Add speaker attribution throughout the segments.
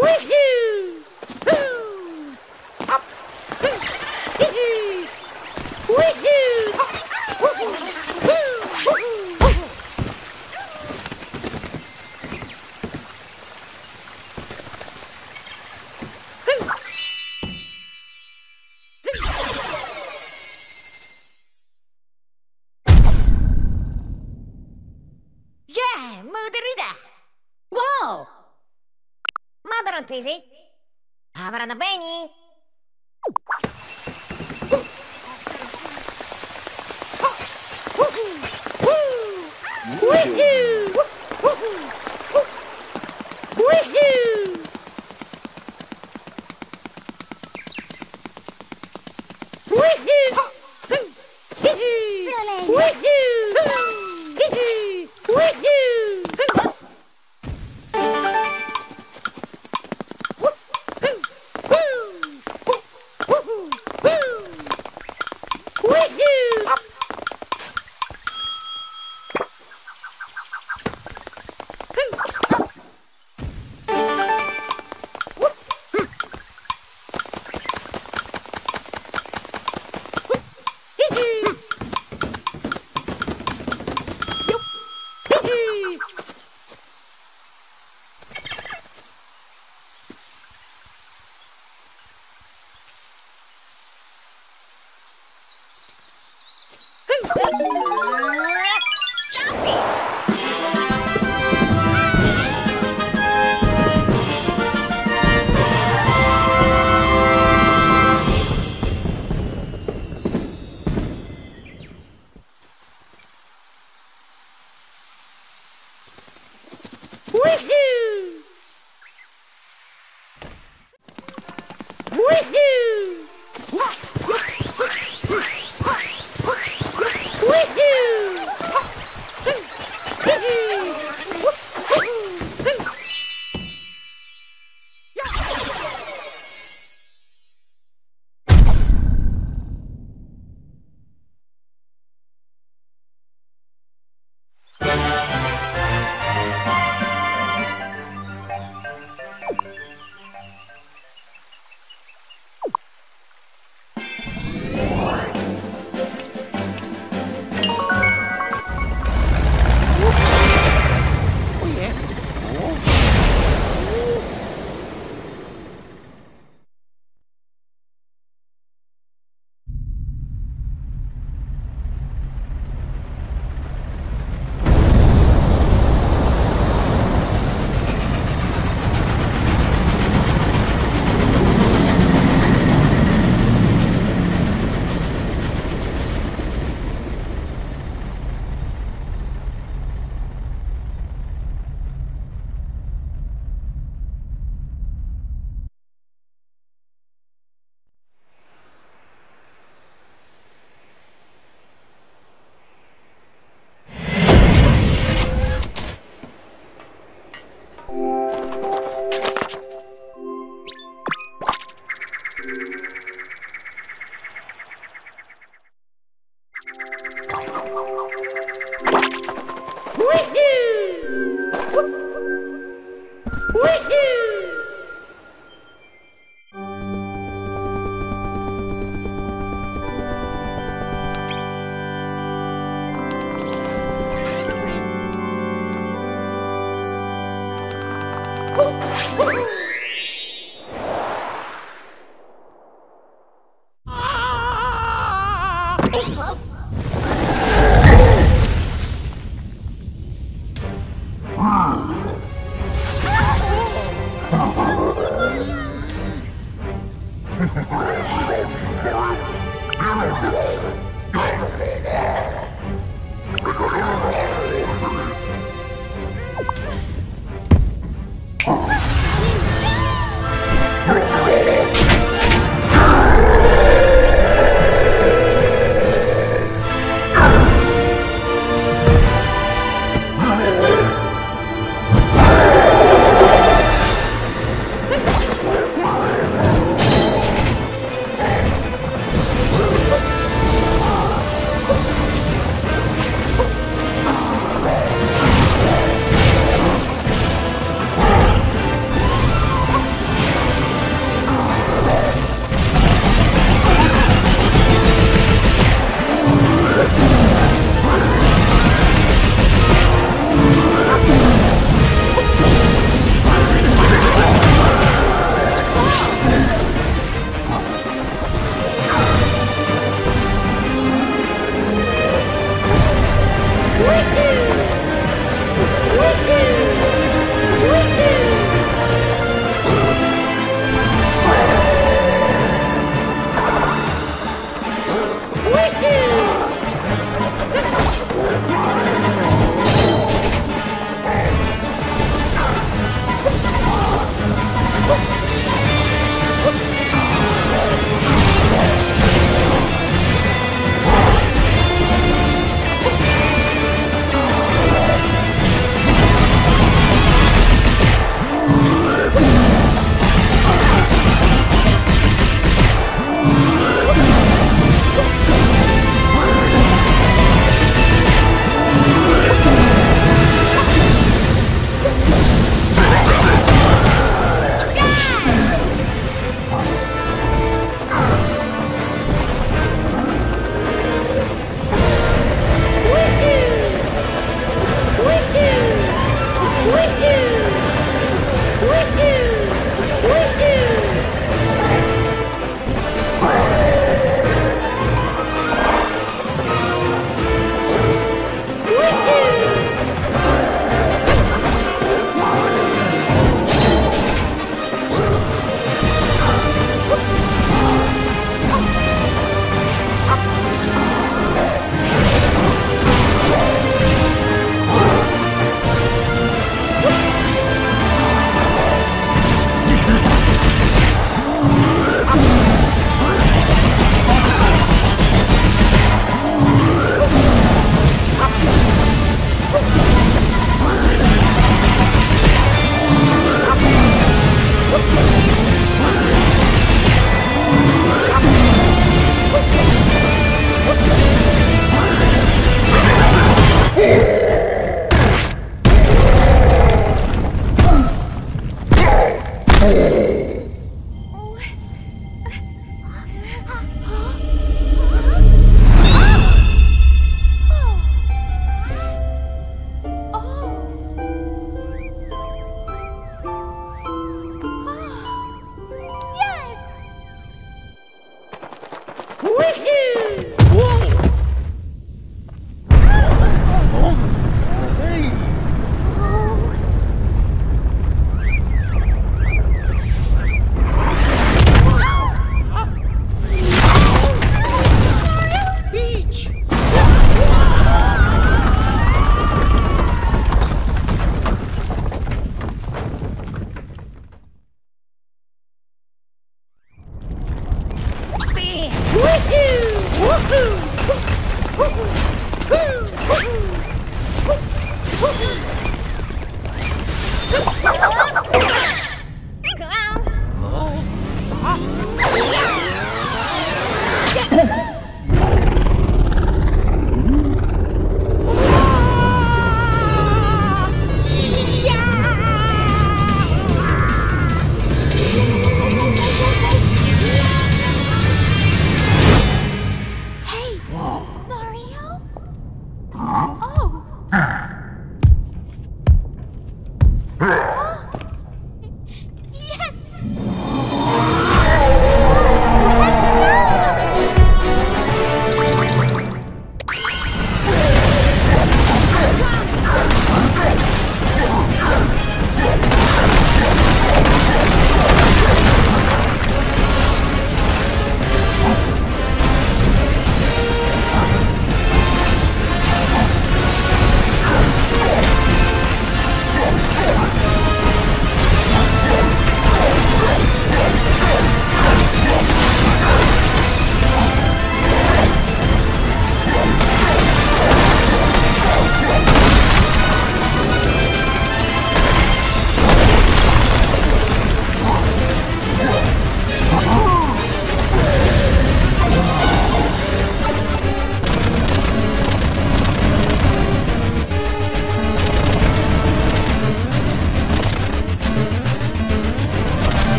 Speaker 1: Woohoo!
Speaker 2: Lana Bainey.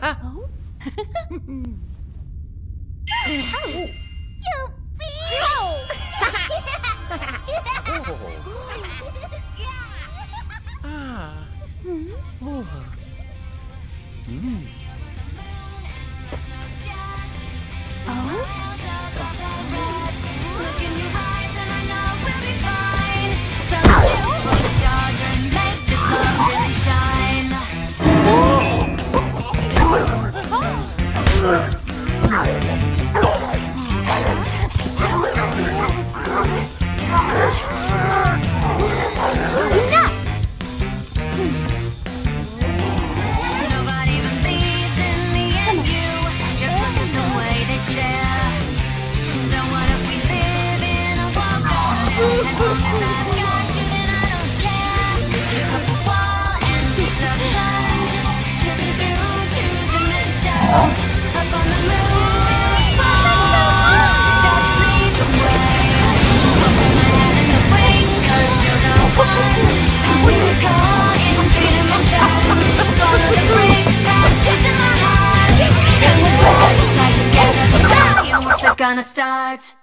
Speaker 2: Ah! Ooh. Look gonna start.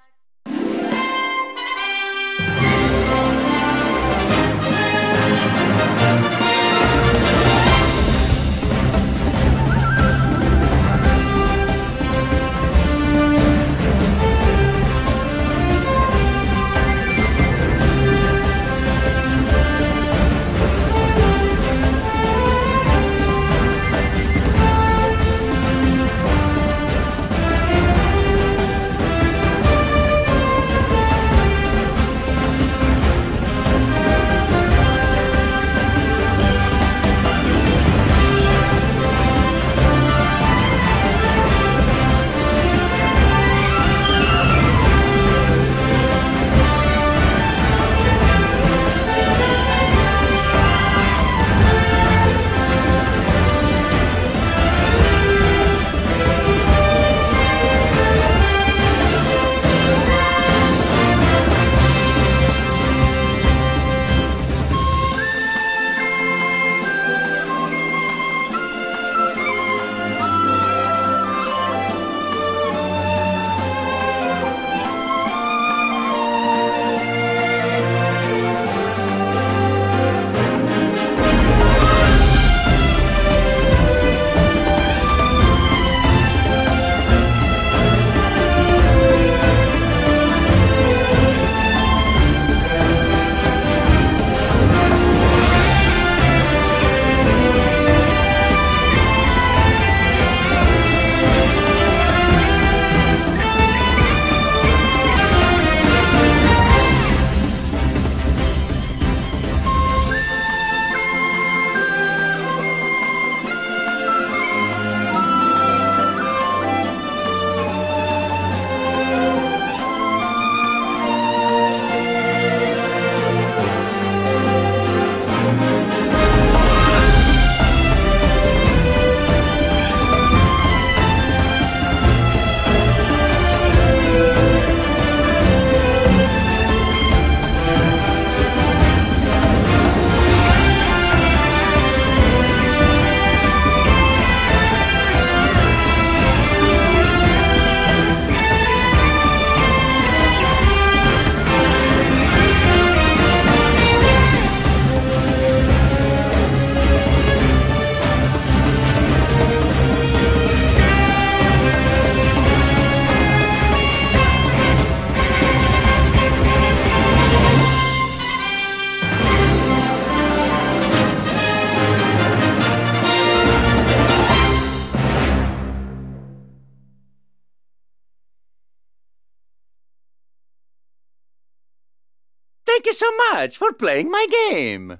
Speaker 3: Much for playing my game.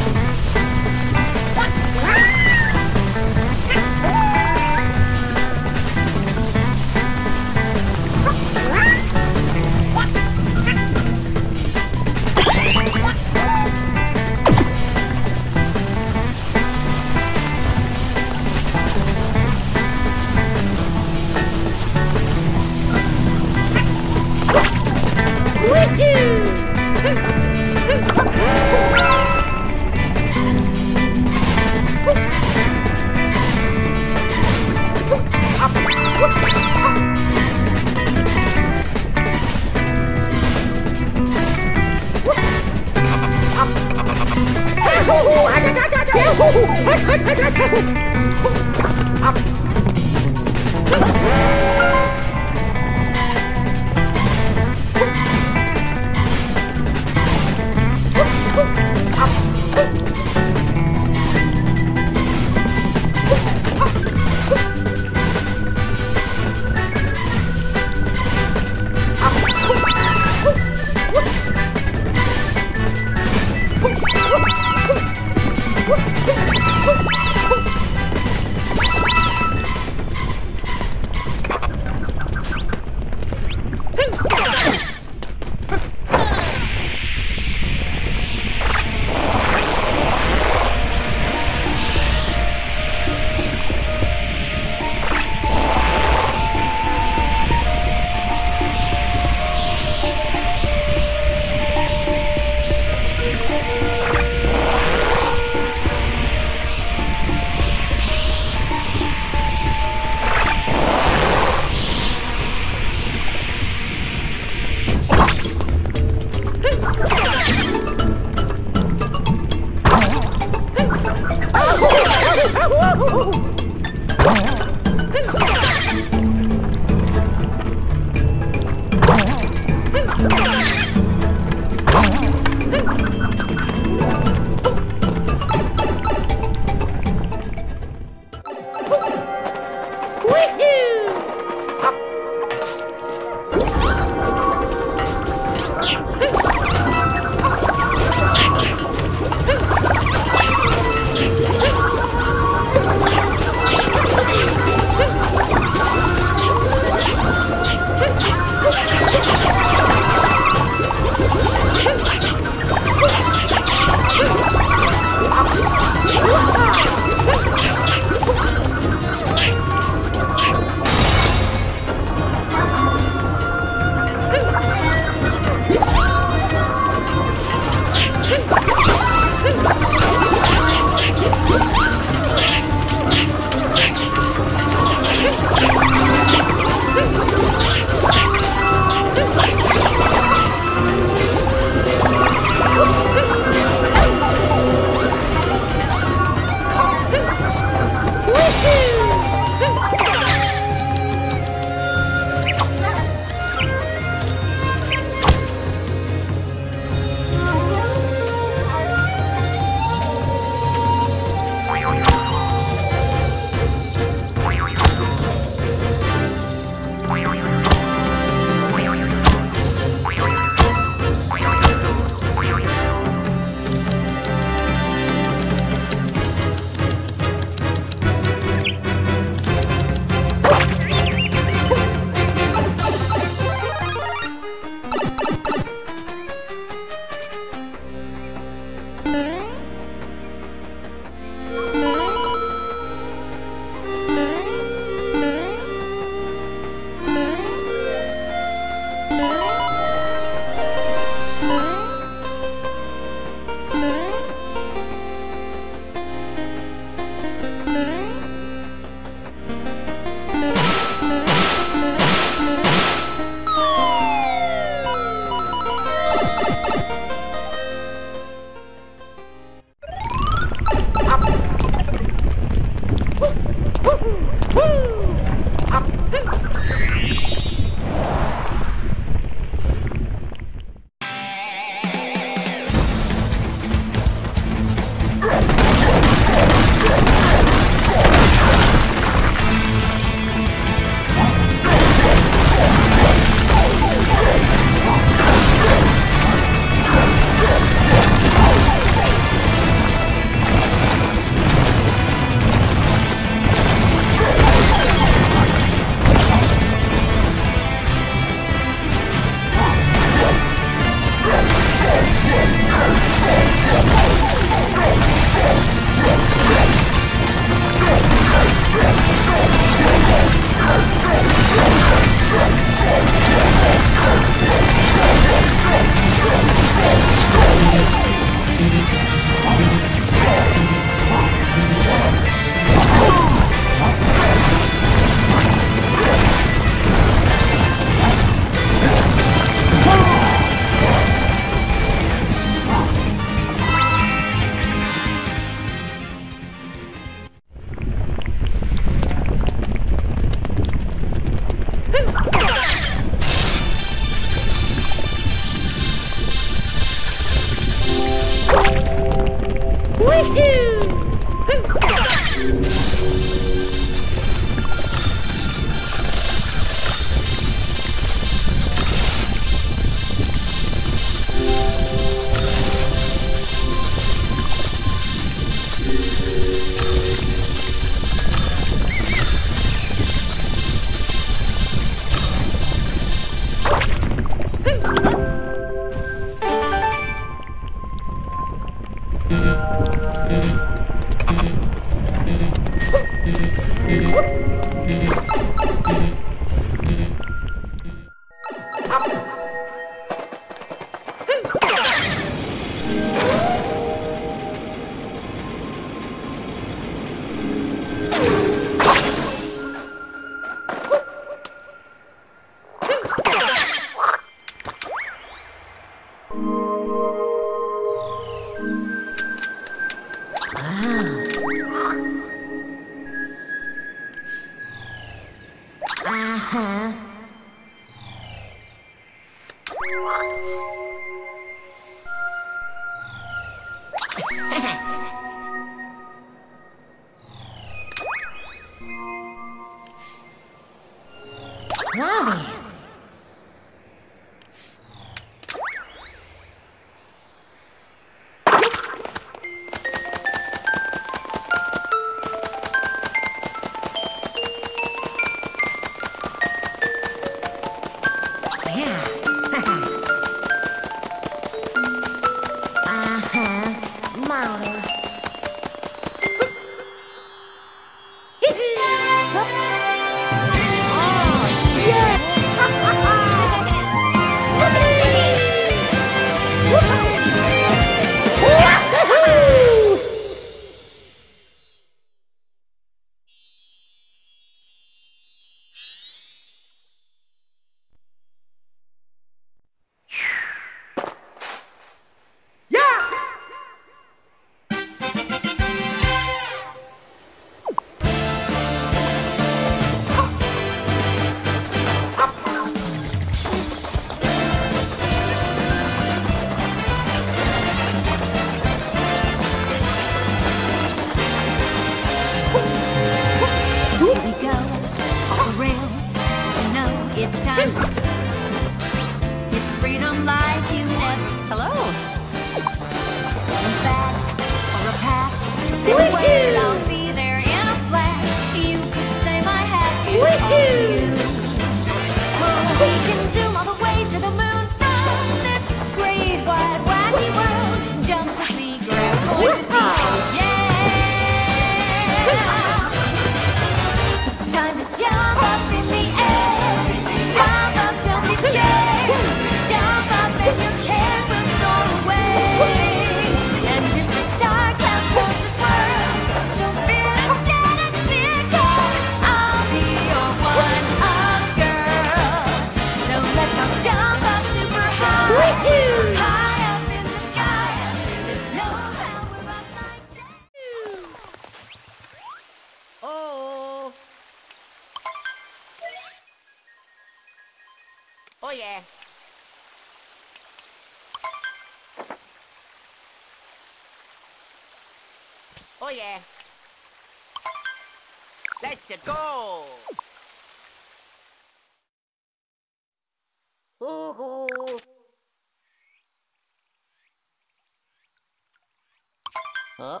Speaker 1: Huh?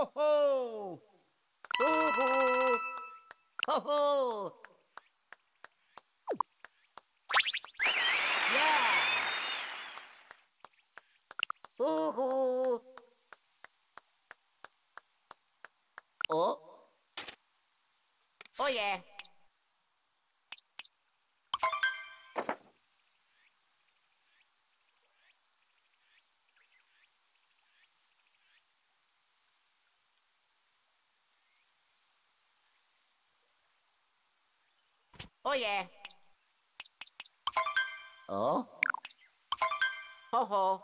Speaker 1: ho, ho. oh yeah, oh, Ủa ho,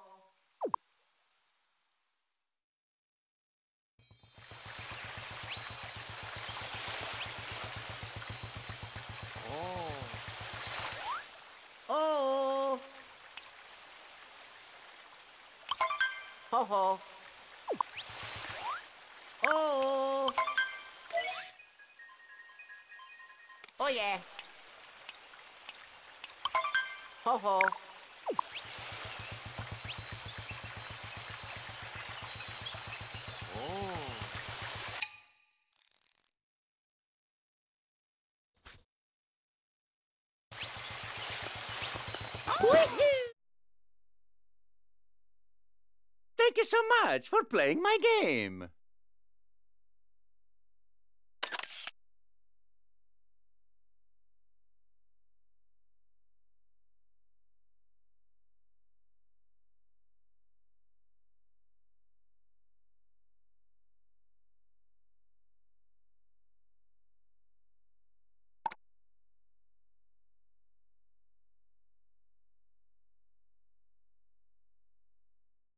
Speaker 1: oh, oh, Hô ho, oh, oh yeah. Ho ho.
Speaker 3: Thank you so much for playing my game.